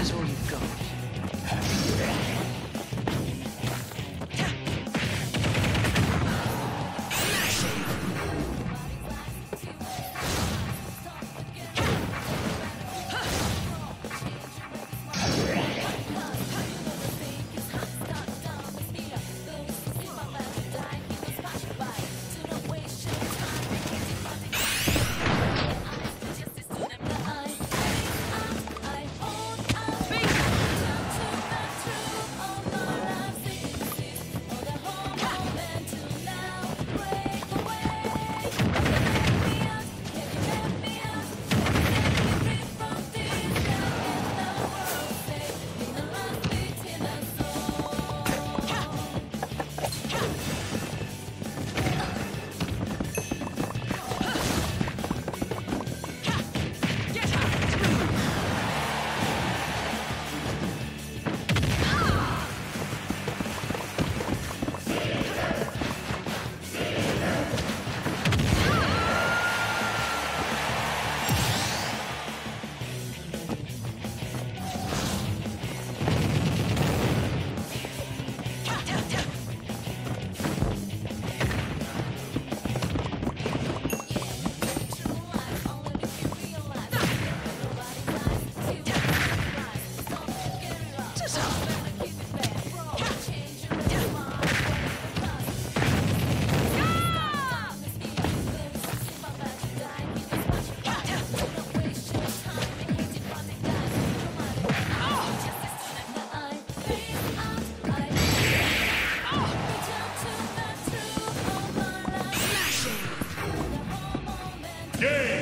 that's all you've got. Game.